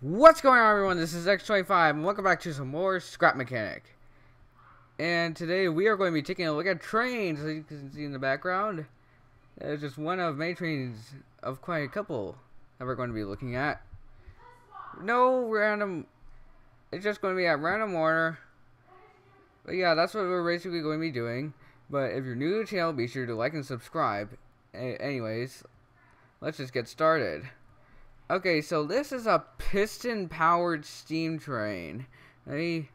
What's going on everyone? This is X25 and welcome back to some more Scrap Mechanic. And today we are going to be taking a look at trains, as you can see in the background. It's just one of many trains of quite a couple that we're going to be looking at. No random, it's just going to be at random order. But yeah, that's what we're basically going to be doing. But if you're new to the channel, be sure to like and subscribe. Anyways, let's just get started. Okay, so this is a piston-powered steam train. Let me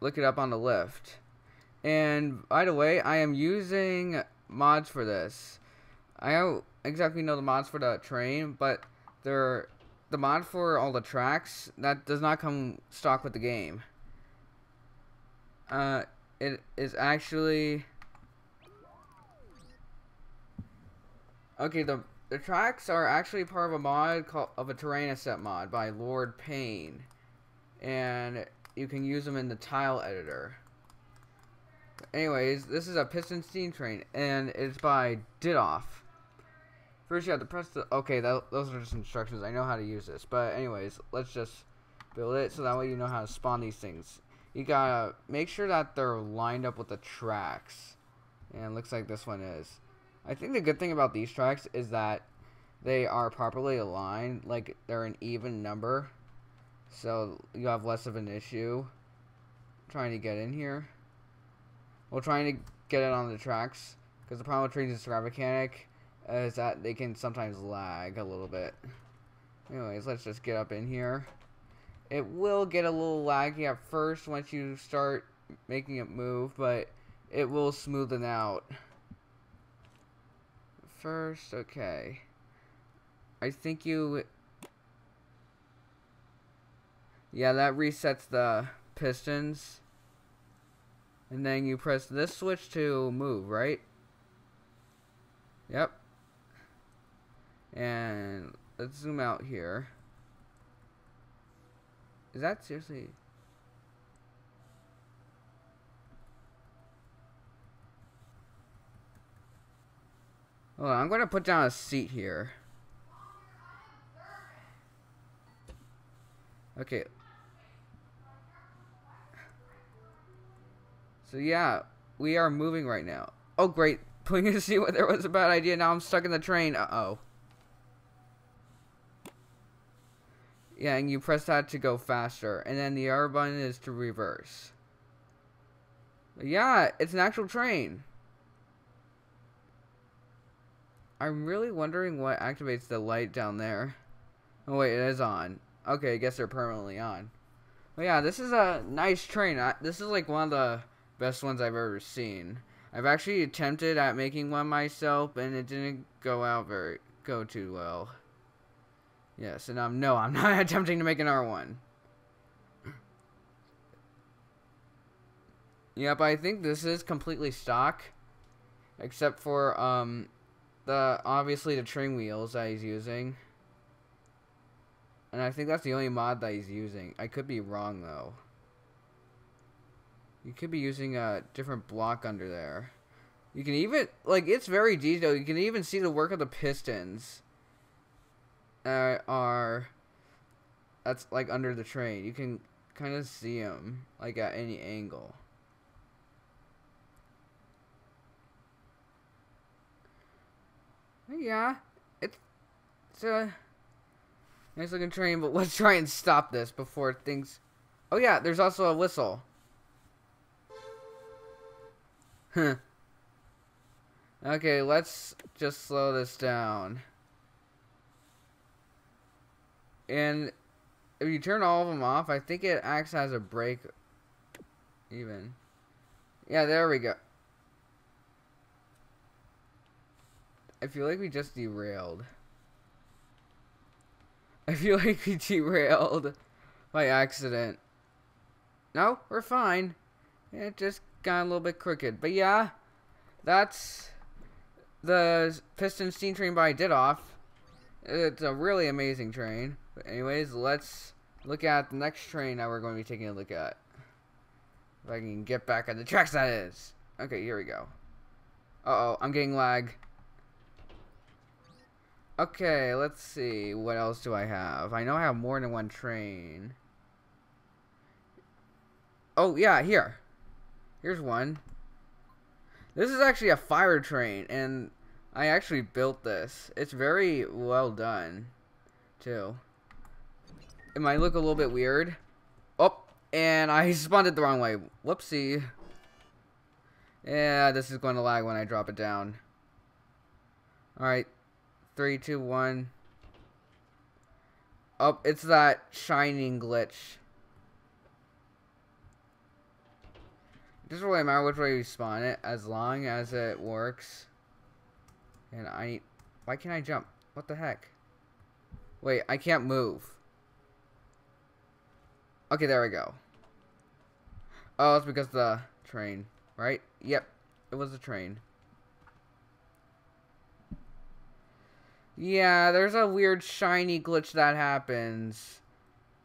look it up on the lift. And, by the way, I am using mods for this. I don't exactly know the mods for the train, but they're the mod for all the tracks that does not come stock with the game. Uh, it is actually okay. The the tracks are actually part of a mod called of a terrain asset mod by Lord Payne, and you can use them in the tile editor. Anyways, this is a piston steam train, and it's by Didoff. First, you have to press the. Okay, that, those are just instructions. I know how to use this, but anyways, let's just build it so that way you know how to spawn these things. You gotta make sure that they're lined up with the tracks, and looks like this one is. I think the good thing about these tracks is that they are properly aligned, like they're an even number, so you have less of an issue trying to get in here. Well, trying to get it on the tracks, because the problem with in Scrap Mechanic is that they can sometimes lag a little bit. Anyways, let's just get up in here. It will get a little laggy at first once you start making it move, but it will smoothen out first. Okay. I think you... Yeah, that resets the pistons. And then you press this switch to move, right? Yep. And let's zoom out here. Is that seriously... Hold on, I'm going to put down a seat here. Okay. So yeah, we are moving right now. Oh great, putting to see what there was a bad idea. Now I'm stuck in the train. Uh-oh. Yeah, and you press that to go faster. And then the R button is to reverse. Yeah, it's an actual train. I'm really wondering what activates the light down there. Oh wait, it is on. Okay, I guess they're permanently on. But yeah, this is a nice train. I, this is like one of the best ones I've ever seen. I've actually attempted at making one myself, and it didn't go out very go too well. Yes, and I'm no, I'm not attempting to make another one. Yep, I think this is completely stock, except for um, the obviously the train wheels that he's using. And I think that's the only mod that he's using. I could be wrong, though. You could be using a different block under there. You can even, like, it's very detailed. You can even see the work of the pistons. Uh, are, that's, like, under the train. You can kind of see them, like, at any angle. Yeah, it's, it's a... Nice looking train, but let's try and stop this before things... Oh yeah, there's also a whistle. Huh. Okay, let's just slow this down. And if you turn all of them off, I think it acts as a brake even. Yeah, there we go. I feel like we just derailed. I feel like we derailed by accident. No, we're fine. It just got a little bit crooked. But yeah, that's the piston steam train by Didoff. It's a really amazing train. But anyways, let's look at the next train that we're going to be taking a look at. If I can get back on the tracks, that is. Okay, here we go. Uh-oh, I'm getting lag. Okay, let's see. What else do I have? I know I have more than one train. Oh, yeah, here. Here's one. This is actually a fire train, and I actually built this. It's very well done, too. It might look a little bit weird. Oh, and I spawned it the wrong way. Whoopsie. Yeah, this is going to lag when I drop it down. Alright. Three, two, one. Oh, it's that shining glitch. It doesn't really matter which way you spawn it, as long as it works. And I... Why can't I jump? What the heck? Wait, I can't move. Okay, there we go. Oh, it's because the train, right? Yep, it was a train. Yeah, there's a weird shiny glitch that happens.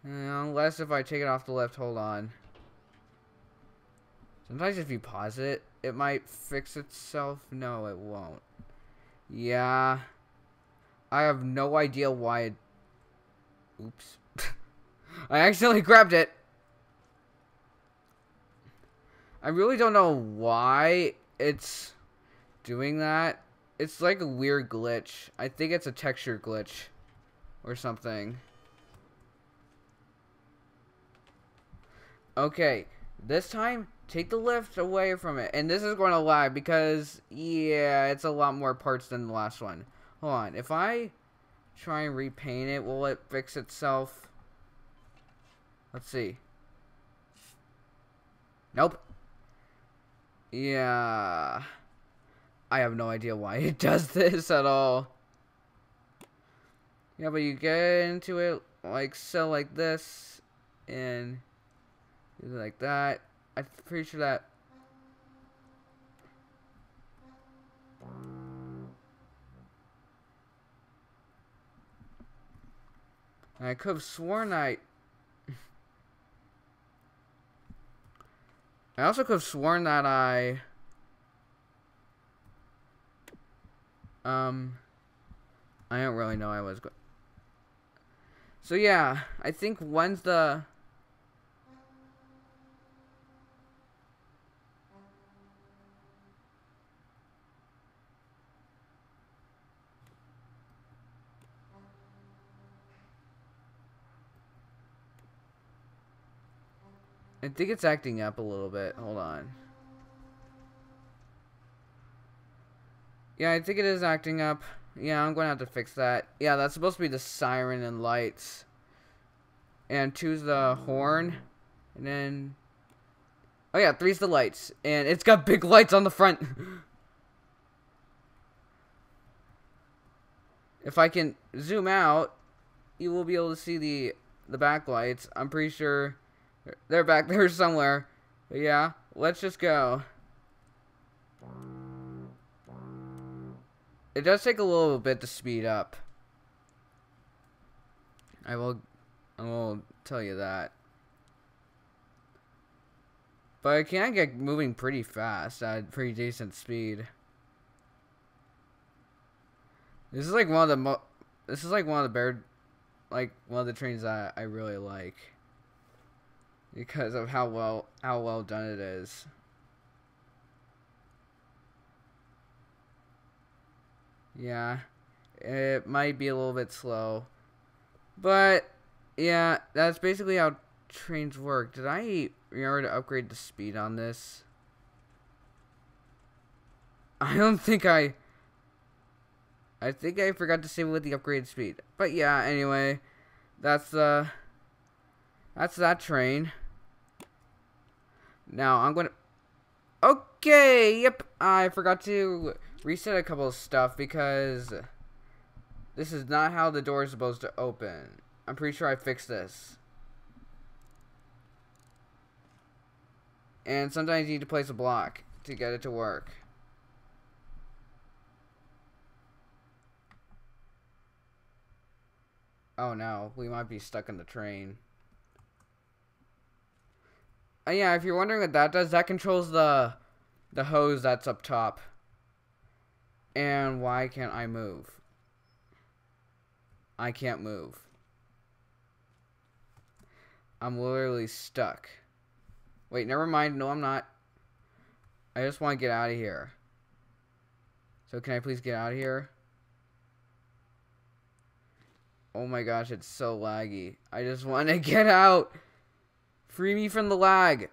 Unless if I take it off the left, hold on. Sometimes if you pause it, it might fix itself. No, it won't. Yeah. I have no idea why it... Oops. I accidentally grabbed it. I really don't know why it's doing that. It's like a weird glitch. I think it's a texture glitch or something. Okay, this time take the lift away from it. And this is going to lag because, yeah, it's a lot more parts than the last one. Hold on, if I try and repaint it, will it fix itself? Let's see. Nope. Yeah. I have no idea why it does this at all. Yeah, but you get into it like so like this and like that. I'm pretty sure that I could have sworn I I also could have sworn that I... Um... I don't really know I was going... So yeah, I think when's the... I think it's acting up a little bit. Hold on. Yeah, I think it is acting up. Yeah, I'm going to have to fix that. Yeah, that's supposed to be the siren and lights. And two's the horn. And then... Oh yeah, three's the lights. And it's got big lights on the front. if I can zoom out, you will be able to see the the backlights. I'm pretty sure they're back there somewhere. But yeah, let's just go. It does take a little bit to speed up. I will I will tell you that. But it can get moving pretty fast at pretty decent speed. This is like one of the mo this is like one of the bear like one of the trains that I really like because of how well how well done it is. Yeah, it might be a little bit slow, but yeah, that's basically how trains work. Did I remember to upgrade the speed on this? I don't think I. I think I forgot to save it with the upgraded speed. But yeah, anyway, that's uh, that's that train. Now, I'm to... Okay, yep, I forgot to reset a couple of stuff because this is not how the door is supposed to open. I'm pretty sure I fixed this. And sometimes you need to place a block to get it to work. Oh no, we might be stuck in the train. Uh, yeah, if you're wondering what that does, that controls the the hose that's up top. And why can't I move? I can't move. I'm literally stuck. Wait, never mind. No, I'm not. I just want to get out of here. So can I please get out of here? Oh my gosh, it's so laggy. I just want to get out. Free me from the lag.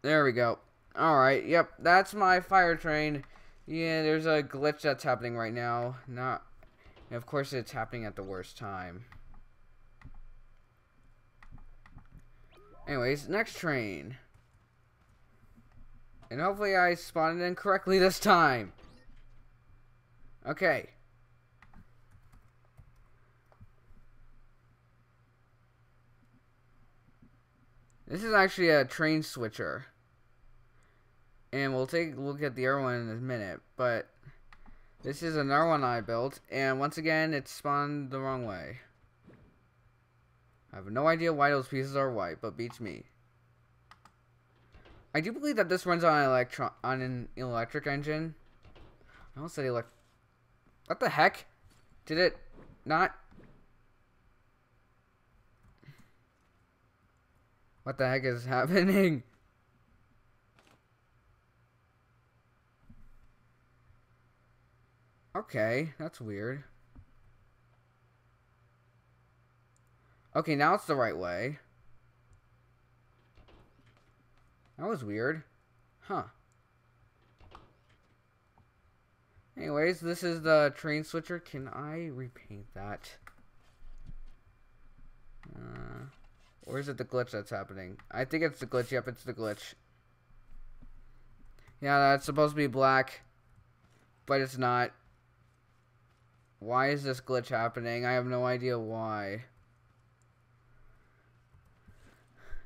There we go. Alright, yep, that's my fire train. Yeah, there's a glitch that's happening right now. Not, of course it's happening at the worst time. Anyways, next train. And hopefully I spawned in correctly this time. Okay. This is actually a train switcher. And we'll take a look at the other one in a minute. But this is another one I built. And once again, it's spawned the wrong way. I have no idea why those pieces are white, but beats me. I do believe that this runs on an on an electric engine. I almost said elect. What the heck? Did it not? What the heck is happening? Okay, that's weird. Okay, now it's the right way. That was weird. Huh. Anyways, this is the train switcher. Can I repaint that? Uh, or is it the glitch that's happening? I think it's the glitch. Yep, it's the glitch. Yeah, that's supposed to be black. But it's not. Why is this glitch happening? I have no idea why.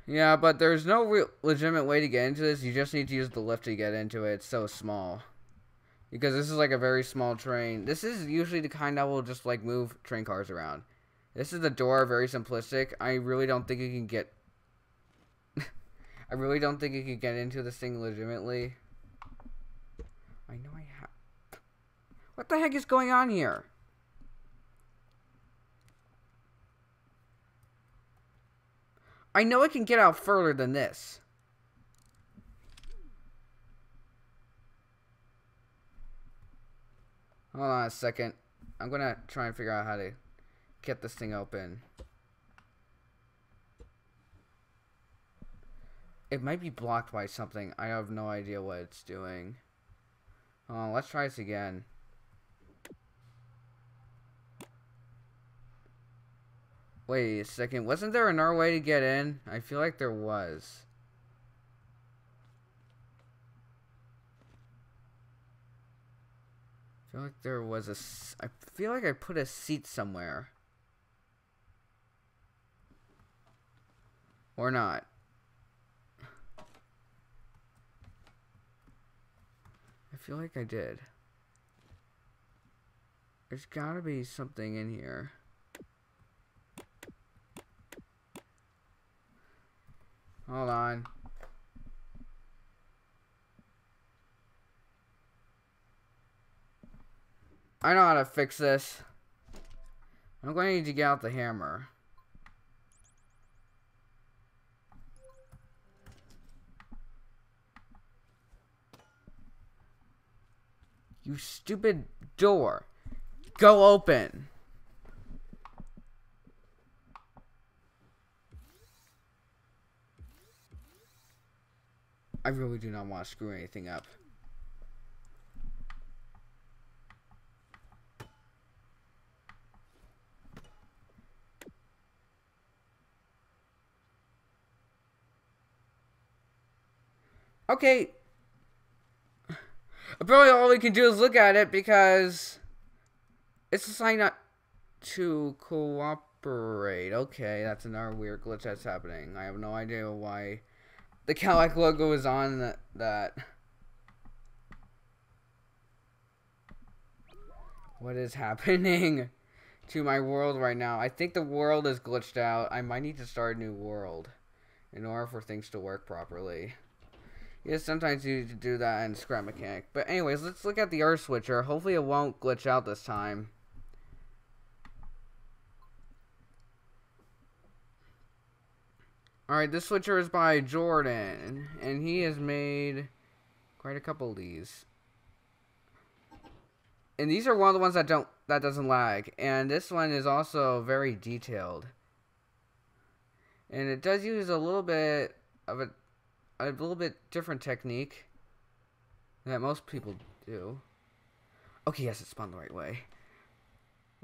Yeah, but there's no real legitimate way to get into this. You just need to use the lift to get into it. It's so small. Because this is like a very small train. This is usually the kind that will just like move train cars around. This is the door, very simplistic. I really don't think you can get... I really don't think you can get into this thing legitimately. I know I have... What the heck is going on here? I know it can get out further than this. Hold on a second. I'm going to try and figure out how to get this thing open. It might be blocked by something. I have no idea what it's doing. Oh, let's try this again. Wait a second. Wasn't there another way to get in? I feel like there was. I feel like there was a... I feel like I put a seat somewhere. Or not. I feel like I did. There's gotta be something in here. Hold on. I know how to fix this. I'm going to need to get out the hammer. You stupid door. Go open. I really do not want to screw anything up. Okay. Apparently all we can do is look at it because it's sign not to cooperate. Okay, that's another weird glitch that's happening. I have no idea why the Cadillac logo is on that. that. What is happening to my world right now? I think the world is glitched out. I might need to start a new world in order for things to work properly. Yes, sometimes you need to do that in Scrap Mechanic. But anyways, let's look at the Earth Switcher. Hopefully it won't glitch out this time. Alright, this switcher is by Jordan, and he has made quite a couple of these. And these are one of the ones that don't that doesn't lag. And this one is also very detailed. And it does use a little bit of a a little bit different technique that most people do. Okay, yes, it spun the right way.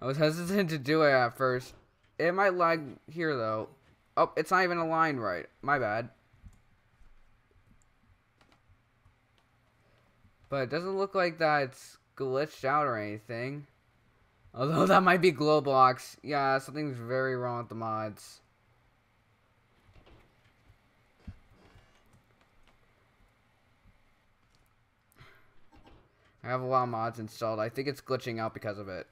I was hesitant to do it at first. It might lag here, though. Oh, it's not even aligned right. My bad. But it doesn't look like that's glitched out or anything. Although that might be glow blocks. Yeah, something's very wrong with the mods. I have a lot of mods installed. I think it's glitching out because of it.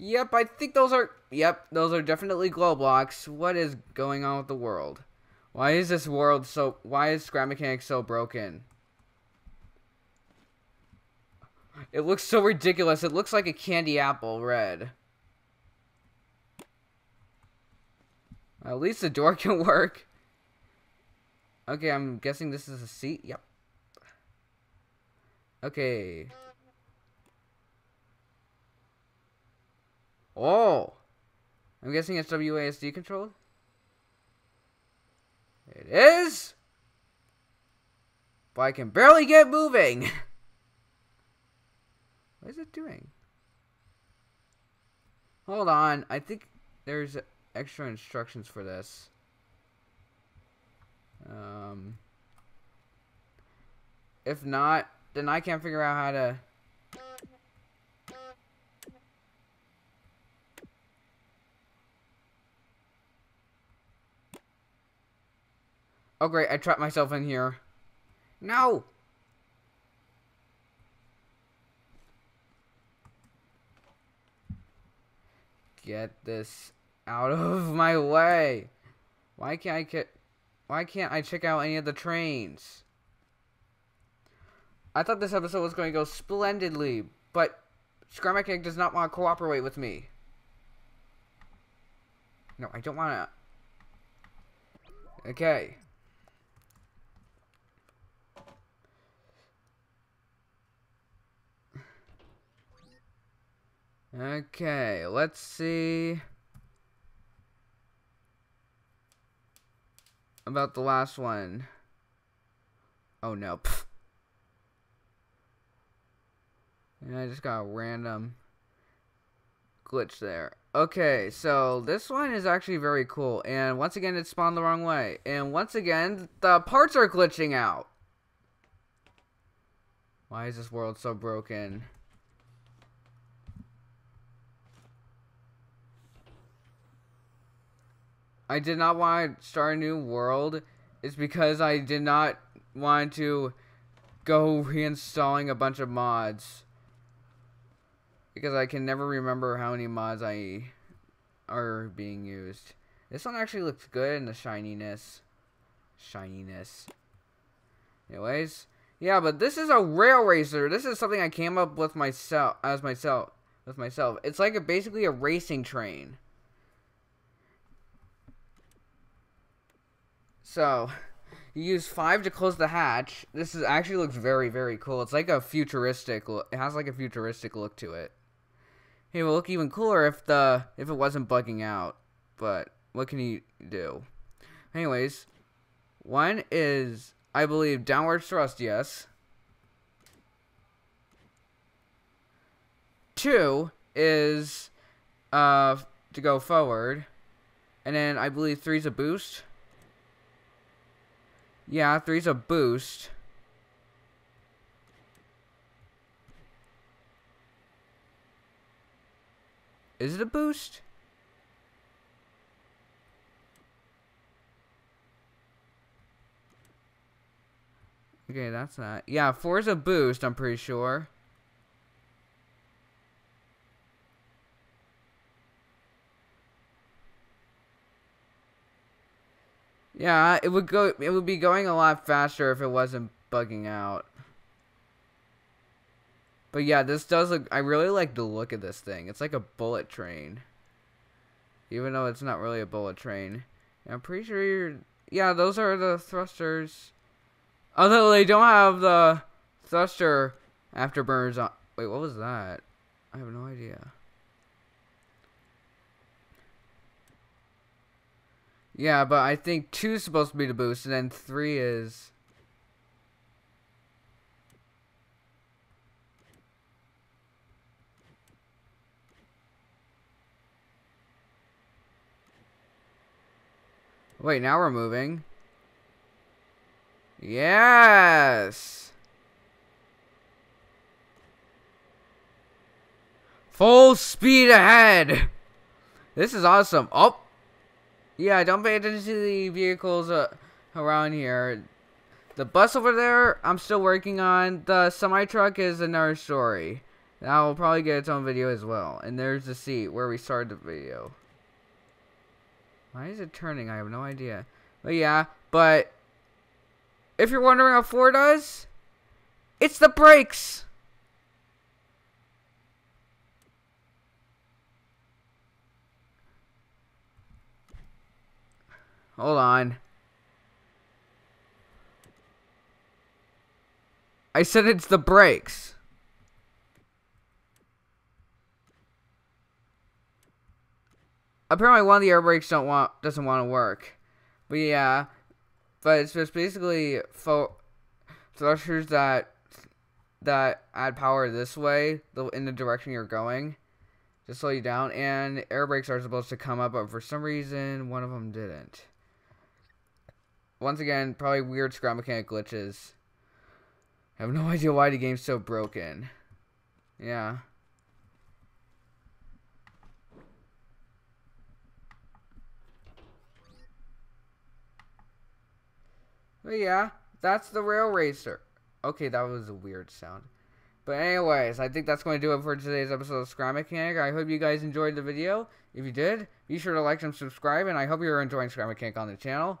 Yep, I think those are... Yep, those are definitely glow blocks. What is going on with the world? Why is this world so... Why is Scrap Mechanics so broken? It looks so ridiculous. It looks like a candy apple red. At least the door can work. Okay, I'm guessing this is a seat. Yep. Okay. Oh! I'm guessing it's WASD controlled? It is! But I can barely get moving! what is it doing? Hold on, I think there's extra instructions for this. Um, if not, then I can't figure out how to... Oh great, I trapped myself in here. No! Get this out of my way. Why can't I get... Why can't I check out any of the trains? I thought this episode was going to go splendidly, but Scrap Mechanic does not want to cooperate with me. No, I don't want to. Okay. Okay, let's see about the last one. Oh no. And I just got a random glitch there. Okay, so this one is actually very cool. And once again, it spawned the wrong way. And once again, the parts are glitching out. Why is this world so broken? I did not want to start a new world. It's because I did not want to go reinstalling a bunch of mods because I can never remember how many mods I are being used. This one actually looks good in the shininess. Shininess. Anyways, yeah, but this is a rail racer. This is something I came up with myself as myself with myself. It's like a basically a racing train. So, you use five to close the hatch. This is actually looks very very cool. It's like a futuristic. Look. It has like a futuristic look to it. It would look even cooler if the if it wasn't bugging out. But what can you do? Anyways, one is I believe downward thrust, yes. Two is uh to go forward. And then I believe three's a boost. Yeah, three's a boost. Is it a boost? Okay, that's that. Yeah, four is a boost, I'm pretty sure. Yeah, it would go it would be going a lot faster if it wasn't bugging out. But yeah, this does look... I really like the look of this thing. It's like a bullet train. Even though it's not really a bullet train. I'm pretty sure you're... Yeah, those are the thrusters. Although they don't have the thruster afterburners on... Wait, what was that? I have no idea. Yeah, but I think two is supposed to be the boost, and then three is... Wait, now we're moving. Yes! Full speed ahead! This is awesome. Oh! Yeah, don't pay attention to the vehicles uh, around here. The bus over there, I'm still working on. The semi-truck is another story. That will probably get its own video as well. And there's the seat where we started the video. Why is it turning? I have no idea. But yeah, but if you're wondering how Ford does, it's the brakes. Hold on. I said it's the brakes. apparently one of the air brakes don't want doesn't want to work. But yeah, but it's just basically thrusters that that add power this way, in the direction you're going, to slow you down. And air brakes are supposed to come up, but for some reason one of them didn't. Once again, probably weird scrap mechanic glitches. I have no idea why the game's so broken. Yeah. But yeah, that's the Rail Racer. Okay, that was a weird sound. But anyways, I think that's going to do it for today's episode of Scrap Mechanic. I hope you guys enjoyed the video. If you did, be sure to like and subscribe. And I hope you're enjoying Scrap Mechanic on the channel.